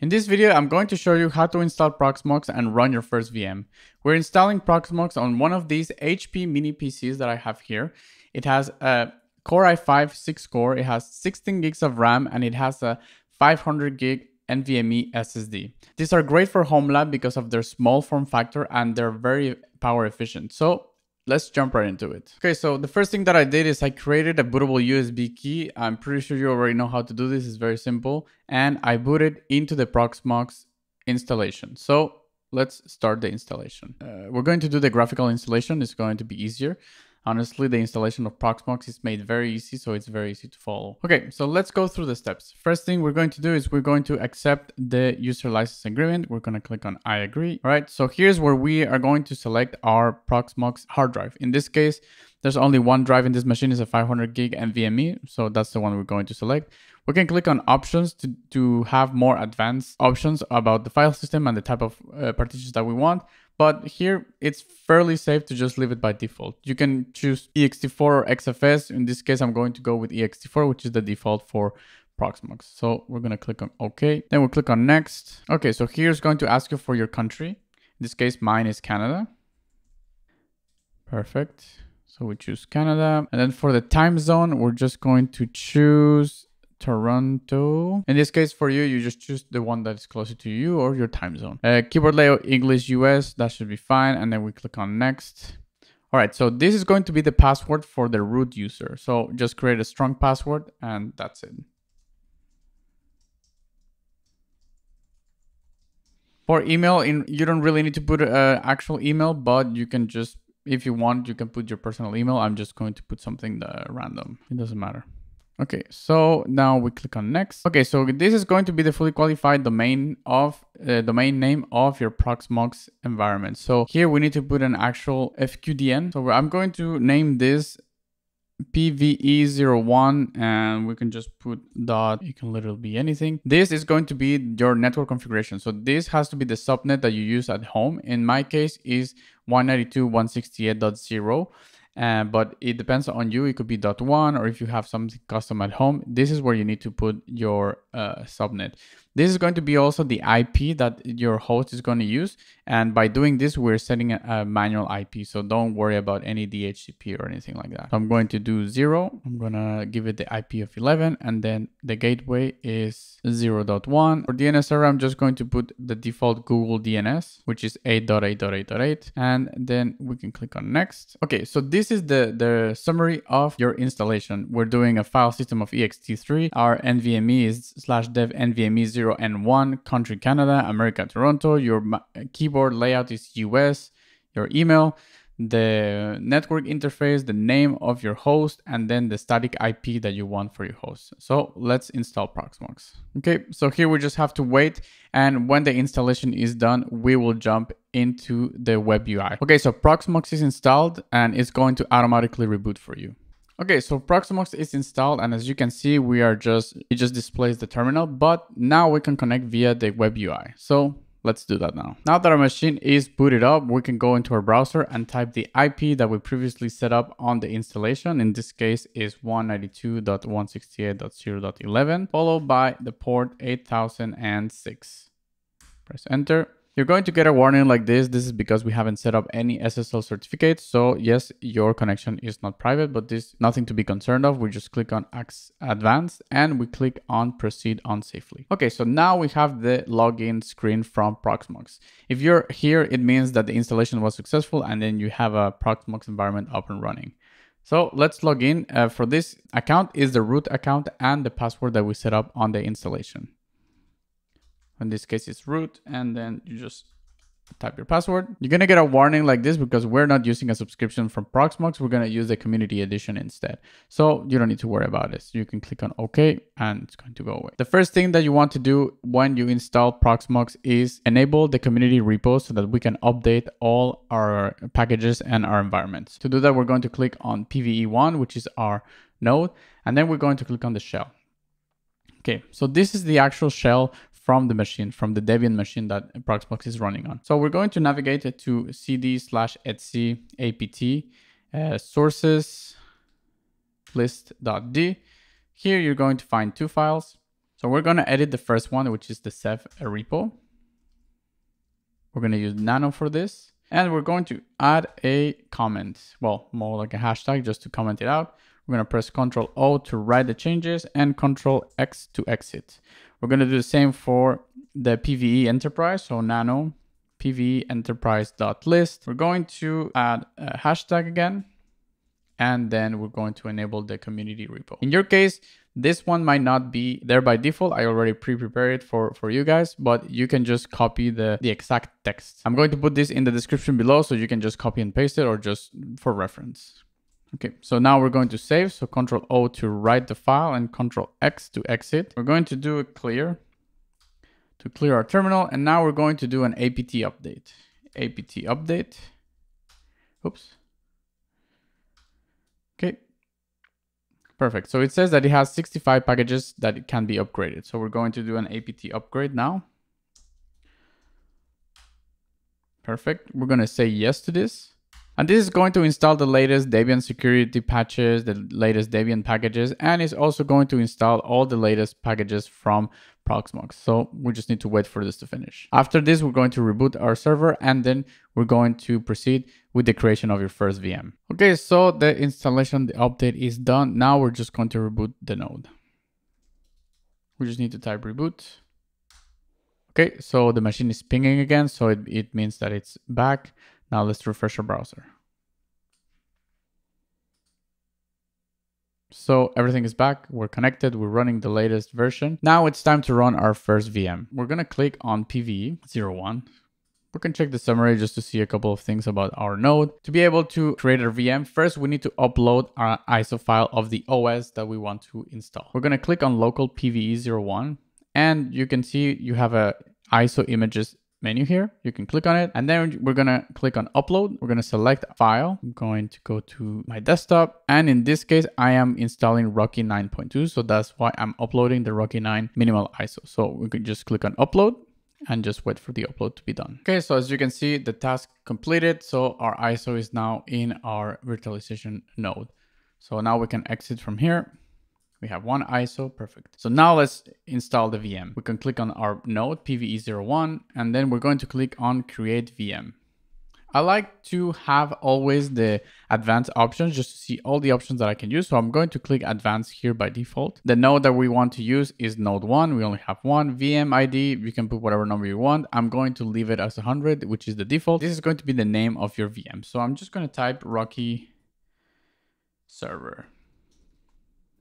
In this video, I'm going to show you how to install Proxmox and run your first VM. We're installing Proxmox on one of these HP mini PCs that I have here. It has a Core i5 6 core, it has 16 gigs of RAM, and it has a 500 gig NVMe SSD. These are great for home lab because of their small form factor and they're very power efficient. So let's jump right into it. Okay, so the first thing that I did is I created a bootable USB key. I'm pretty sure you already know how to do this. It's very simple. And I booted into the Proxmox installation. So let's start the installation. Uh, we're going to do the graphical installation. It's going to be easier. Honestly, the installation of Proxmox is made very easy, so it's very easy to follow. Okay, so let's go through the steps. First thing we're going to do is we're going to accept the user license agreement. We're going to click on I agree. All right, so here's where we are going to select our Proxmox hard drive. In this case, there's only one drive in this machine is a 500 gig NVMe, so that's the one we're going to select. We can click on options to, to have more advanced options about the file system and the type of uh, partitions that we want. But here it's fairly safe to just leave it by default. You can choose ext4 or XFS. In this case, I'm going to go with ext4, which is the default for Proxmox. So we're going to click on OK. Then we'll click on next. Okay, so here's going to ask you for your country. In this case, mine is Canada. Perfect. So we choose Canada. And then for the time zone, we're just going to choose Toronto. In this case, for you, you just choose the one that is closer to you or your time zone. Uh, keyboard layout English US, that should be fine. And then we click on next. All right, so this is going to be the password for the root user. So just create a strong password and that's it. For email, in you don't really need to put an actual email, but you can just, if you want, you can put your personal email. I'm just going to put something uh, random. It doesn't matter. Okay, so now we click on next. Okay, so this is going to be the fully qualified domain of uh, domain name of your Proxmox environment. So here we need to put an actual FQDN. So I'm going to name this PVE01 and we can just put dot, it can literally be anything. This is going to be your network configuration. So this has to be the subnet that you use at home. In my case is 192.168.0 uh, but it depends on you. It could be dot one, or if you have something custom at home, this is where you need to put your uh, subnet. This is going to be also the IP that your host is going to use. And by doing this, we're setting a, a, manual IP. So don't worry about any DHCP or anything like that. So I'm going to do zero. I'm going to give it the IP of 11 and then the gateway is 0.1. For DNS server, I'm just going to put the default Google DNS, which is 8.8.8.8. And then we can click on next. Okay, so this is the, the summary of your installation. We're doing a file system of ext3. Our NVMe is slash dev NVMe 0 0 and 1, country Canada, America, Toronto. Your keyboard layout is US, your email, the network interface, the name of your host, and then the static IP that you want for your host. So let's install Proxmox. Okay, so here we just have to wait. And when the installation is done, we will jump into the web UI. Okay, so Proxmox is installed and it's going to automatically reboot for you. Okay, so Proxmox is installed and as you can see, we are just, it just displays the terminal, but now we can connect via the web UI. So let's do that now. Now that our machine is booted up, we can go into our browser and type the IP that we previously set up on the installation. In this case is 192.168.0.11, followed by the port 8006. Press enter. You're going to get a warning like this. This is because we haven't set up any SSL certificates. So yes, your connection is not private, but this nothing to be concerned of. We just click on advanced and we click on proceed on safely. Okay, so now we have the login screen from Proxmox. If you're here, it means that the installation was successful and then you have a Proxmox environment up and running. So let's log in. Uh, for this account is the root account and the password that we set up on the installation. In this case, it's root, and then you just type your password. You're gonna get a warning like this because we're not using a subscription from Proxmox. We're gonna use the community edition instead. So you don't need to worry about this. You can click on OK and it's going to go away. The first thing that you want to do when you install Proxmox is enable the community repo so that we can update all our packages and our environments. To do that, we're going to click on PVE1, which is our node, and then we're going to click on the shell. Okay, so this is the actual shell from the machine, from the Debian machine that Proxmox is running on. So we're going to navigate to cd slash etc apt uh, sources list.d. Here you're going to find two files. So we're going to edit the first one, which is the Ceph repo. We're going to use nano for this. And we're going to add a comment. Well, more like a hashtag just to comment it out. We're going to press Ctrl O to write the changes and Ctrl X to exit. We're going to do the same for the PVE enterprise. So nano PVE enterprise.list. We're going to add a hashtag again and then we're going to enable the community repo. In your case, this one might not be there by default. I already pre-prepared it for, for you guys, but you can just copy the, the exact text. I'm going to put this in the description below so you can just copy and paste it or just for reference. Okay, so now we're going to save. So Control O to write the file and Control X to exit. We're going to do a clear to clear our terminal. And now we're going to do an apt update. apt update. Oops. Okay. Perfect. So it says that it has 65 packages that it can be upgraded. So we're going to do an apt upgrade now. Perfect. We're going to say yes to this. And this is going to install the latest Debian security patches, the latest Debian packages, and it's also going to install all the latest packages from Proxmox. So we just need to wait for this to finish. After this, we're going to reboot our server and then we're going to proceed with the creation of your first VM. Okay, so the installation, the update is done. Now we're just going to reboot the node. We just need to type reboot. Okay, so the machine is pinging again, so it, it means that it's back. Now let's refresh our browser. So everything is back, we're connected, we're running the latest version. Now it's time to run our first VM. We're gonna click on PV01. We can check the summary just to see a couple of things about our node. To be able to create our VM, first we need to upload our ISO file of the OS that we want to install. We're gonna click on local PVE01 and you can see you have a ISO images menu here. You can click on it and then we're gonna click on upload. We're gonna select file. I'm going to go to my desktop and in this case, I am installing Rocky 9.2. So that's why I'm uploading the Rocky 9 minimal ISO. So we can just click on upload and just wait for the upload to be done. Okay, so as you can see, the task completed. So our ISO is now in our virtualization node. So now we can exit from here we have one ISO, perfect. So now let's install the VM. We can click on our node PVE01 and then we're going to click on create VM. I like to have always the advanced options just to see all the options that I can use. So I'm going to click advanced here by default. The node that we want to use is node one. We only have one VM ID. You can put whatever number you want. I'm going to leave it as 100, which is the default. This is going to be the name of your VM. So I'm just going to type Rocky server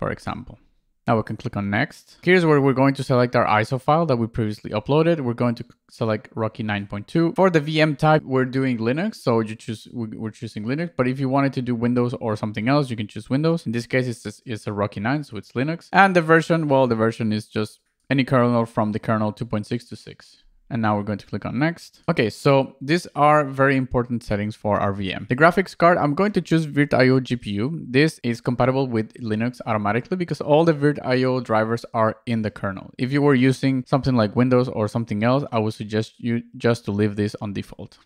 for example. Now we can click on next. Here's where we're going to select our ISO file that we previously uploaded. We're going to select Rocky 9.2. For the VM type, we're doing Linux. So you choose, we're choosing Linux. But if you wanted to do Windows or something else, you can choose Windows. In this case, it's, just, it's a Rocky 9, so it's Linux. And the version, well, the version is just any kernel from the kernel 2.6 to 6. And now we're going to click on next. Okay, so these are very important settings for our VM. The graphics card, I'm going to choose VirtIO GPU. This is compatible with Linux automatically because all the VirtIO drivers are in the kernel. If you were using something like Windows or something else, I would suggest you just to leave this on default.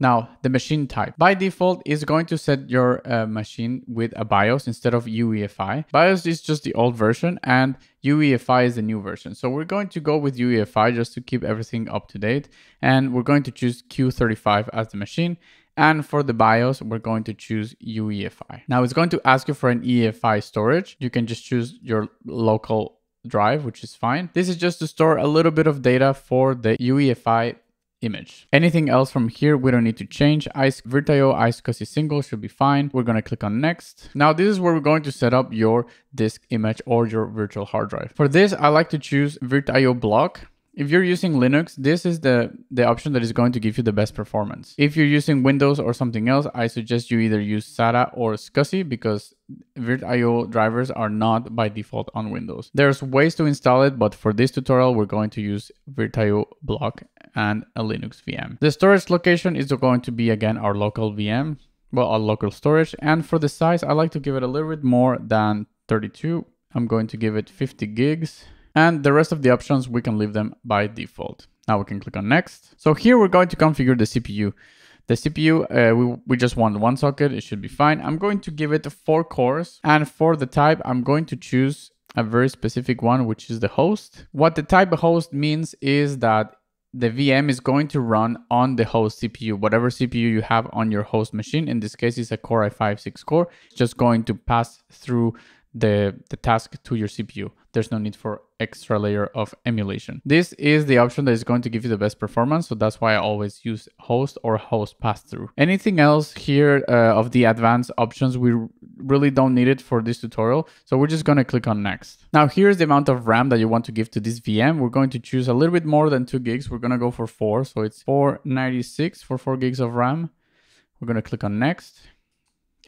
Now, the machine type. By default, is going to set your uh, machine with a BIOS instead of UEFI. BIOS is just the old version and UEFI is the new version. So we're going to go with UEFI just to keep everything up to date. And we're going to choose Q35 as the machine. And for the BIOS, we're going to choose UEFI. Now it's going to ask you for an EFI storage. You can just choose your local drive, which is fine. This is just to store a little bit of data for the UEFI image. Anything else from here, we don't need to change. Ice VirtIO iSCSI single should be fine. We're going to click on next. Now this is where we're going to set up your disk image or your virtual hard drive. For this, I like to choose VirtIO block. If you're using Linux, this is the, the option that is going to give you the best performance. If you're using Windows or something else, I suggest you either use SATA or SCSI because VirtIO drivers are not by default on Windows. There's ways to install it, but for this tutorial, we're going to use VirtIO block and a Linux VM. The storage location is going to be again our local VM, well, our local storage. And for the size, I like to give it a little bit more than 32. I'm going to give it 50 gigs and the rest of the options, we can leave them by default. Now we can click on next. So here we're going to configure the CPU. The CPU, uh, we, we just want one socket, it should be fine. I'm going to give it four cores. And for the type, I'm going to choose a very specific one, which is the host. What the type host means is that the VM is going to run on the host CPU, whatever CPU you have on your host machine. In this case, it's a Core i5 6 core. It's just going to pass through the, the task to your CPU. There's no need for extra layer of emulation. This is the option that is going to give you the best performance. So that's why I always use host or host pass-through. Anything else here uh, of the advanced options, we really don't need it for this tutorial. So we're just going to click on next. Now here's the amount of RAM that you want to give to this VM. We're going to choose a little bit more than two gigs. We're going to go for four. So it's 496 for four gigs of RAM. We're going to click on next.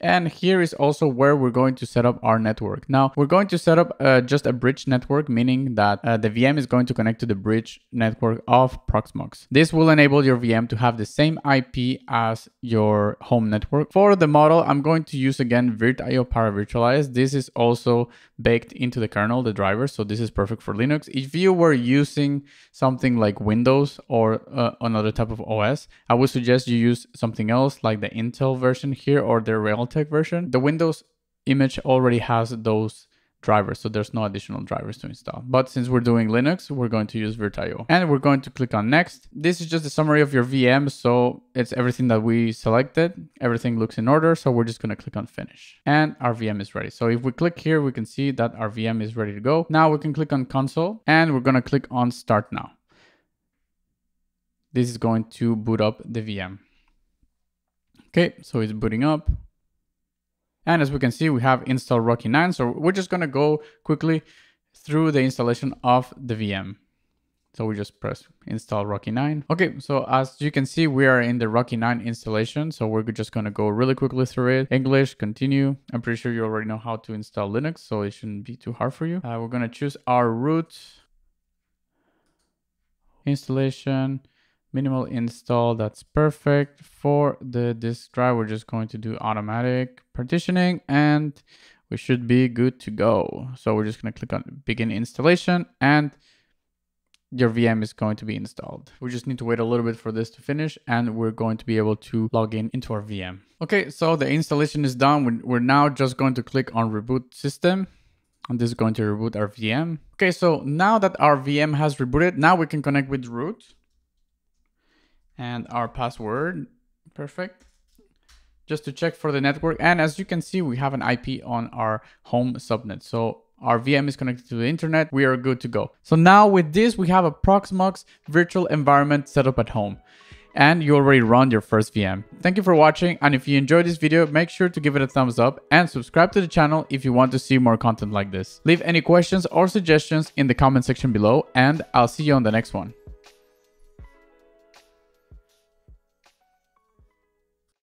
And here is also where we're going to set up our network. Now we're going to set up uh, just a bridge network, meaning that uh, the VM is going to connect to the bridge network of Proxmox. This will enable your VM to have the same IP as your home network. For the model, I'm going to use again VirtIO Paravirtualize. This is also baked into the kernel, the driver. So this is perfect for Linux. If you were using something like Windows or uh, another type of OS, I would suggest you use something else like the Intel version here or the Realtek Version, the Windows image already has those drivers, so there's no additional drivers to install. But since we're doing Linux, we're going to use VirtIO. And we're going to click on next. This is just a summary of your VM, so it's everything that we selected. Everything looks in order, so we're just going to click on finish. And our VM is ready. So if we click here, we can see that our VM is ready to go. Now we can click on console and we're going to click on start now. This is going to boot up the VM. Okay, so it's booting up. And as we can see, we have install Rocky 9. So we're just going to go quickly through the installation of the VM. So we just press install Rocky 9. Okay, so as you can see, we are in the Rocky 9 installation. So we're just going to go really quickly through it. English, continue. I'm pretty sure you already know how to install Linux, so it shouldn't be too hard for you. Uh, we're going to choose our root installation minimal install that's perfect for the disk drive we're just going to do automatic partitioning and we should be good to go so we're just going to click on begin installation and your VM is going to be installed. We just need to wait a little bit for this to finish and we're going to be able to log in into our VM. Okay, so the installation is done. We're now just going to click on reboot system and this is going to reboot our VM. Okay, so now that our VM has rebooted, now we can connect with root and our password. Perfect. Just to check for the network. And as you can see, we have an IP on our home subnet. So our VM is connected to the internet. We are good to go. So now with this, we have a Proxmox virtual environment set up at home and you already run your first VM. Thank you for watching and if you enjoyed this video, make sure to give it a thumbs up and subscribe to the channel if you want to see more content like this. Leave any questions or suggestions in the comment section below and I'll see you on the next one.